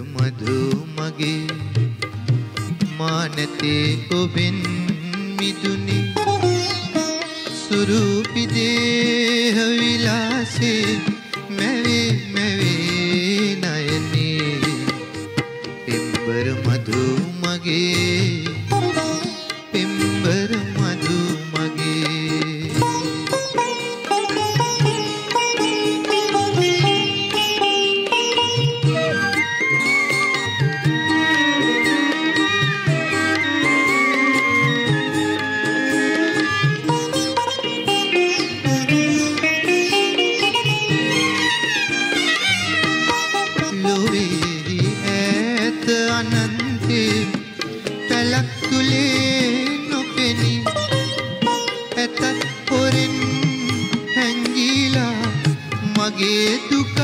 पिम्बरमधुमगी मानति कोविन्द ඈත අනන්තේ පැලක් තුලේ නොපෙනී ඇතත් හොරෙන් හැංගීලා මගේ දුකත්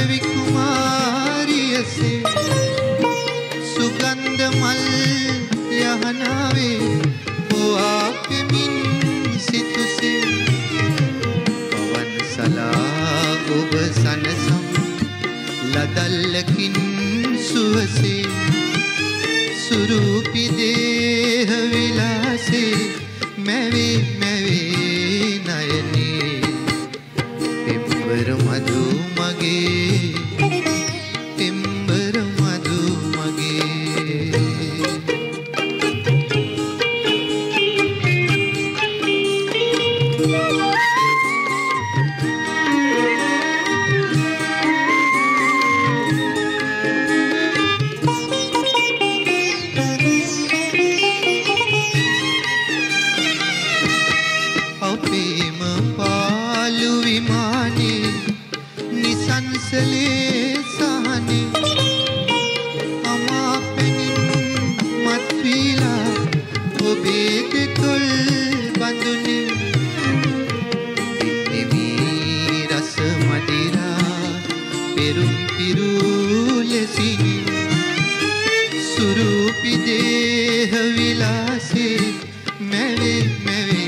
පරවි කුමාරියසේ සුගන්ධ මල් යහනාවේ හොවා පෙමින් සිතුසේ පවන් සලා ඔබ සනසම් ලදල්ලකින් සුවසේ සුරූපි දේහ විලාසේ මැවේ මැවේ නයනේ. පෙම්බර මధు මගේ කුසලේ සහනේ අමා පැනින් මත්වීලා ඔබේ දෙතොල් බඳුනේ. එවී රස මදිරා පෙරුම් පිරූ ලෙසිනි. සුරූපි දේහ විලාසේ මැවේ මැවේ.